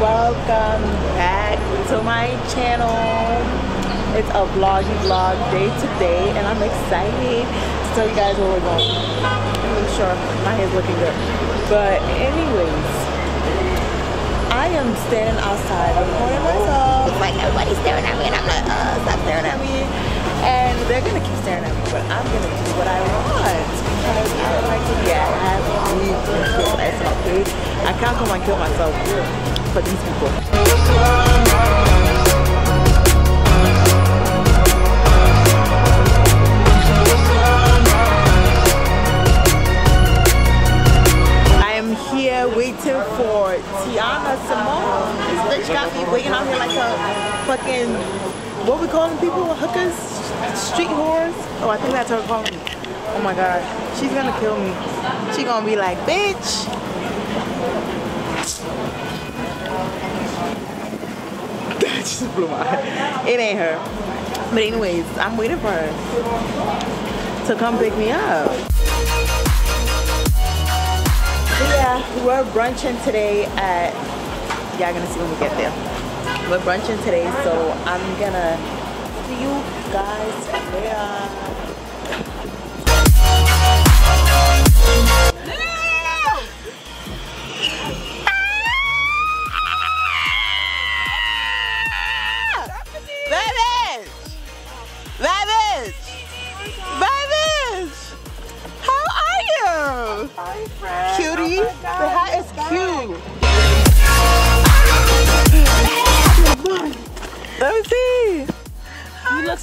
welcome back to my channel. It's a vloggy vlog day to day and I'm excited to tell you guys where we're going. I'm sure my hair's looking good. But anyways, I am standing outside recording myself. Like everybody's staring at me and I'm like, uh, stop staring at me. And they're gonna keep staring at me, but I'm gonna do what I want because I come and kill myself for these people. Am here waiting for Tiana Simone. This bitch got me waiting out here like a fucking what we calling people? Hookers? Street whores? Oh, I think that's her calling. Oh my god. She's gonna kill me. She gonna be like, bitch. That just blew my It ain't her. But anyways, I'm waiting for her to come pick me up. Yeah, we're brunching today at y'all gonna see when we get there. We're brunching today, so I'm gonna see you guys there.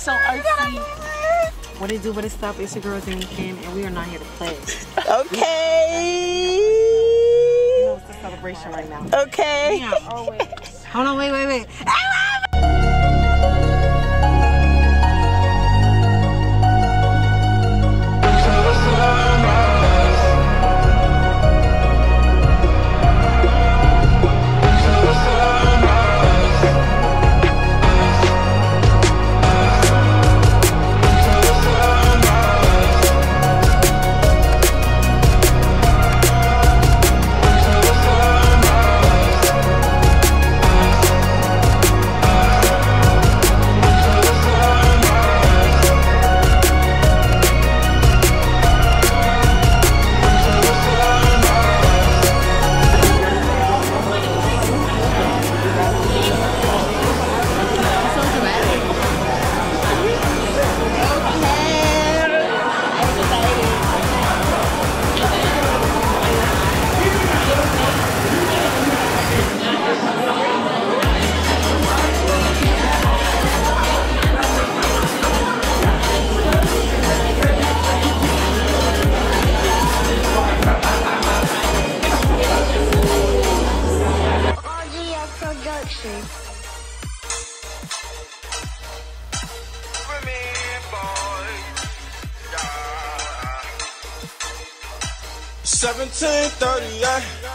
So artsy. What it do but it stop it's your girl Danny Ken and we are not here to play. Okay. You know it's a celebration right now. Okay. Yeah, always. Hold on, wait, wait, wait. Production. Seventeen thirty, yeah.